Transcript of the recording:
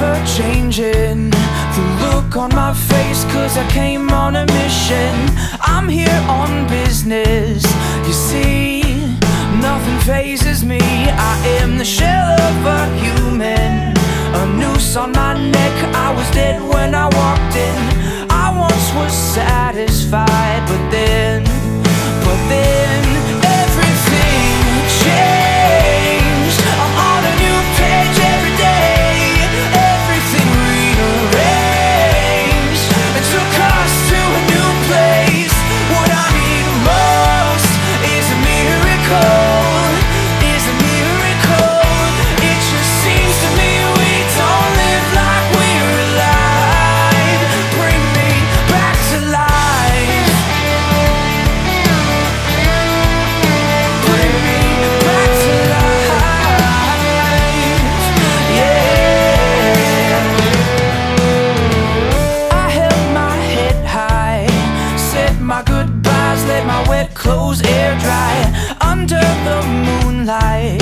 never changing. The look on my face cause I came on a mission. I'm here on business, you see Nothing phases me, I am the shell of a human. A noose on my neck, I was dead when I walked in. I once was satisfied, but then dry under the moonlight.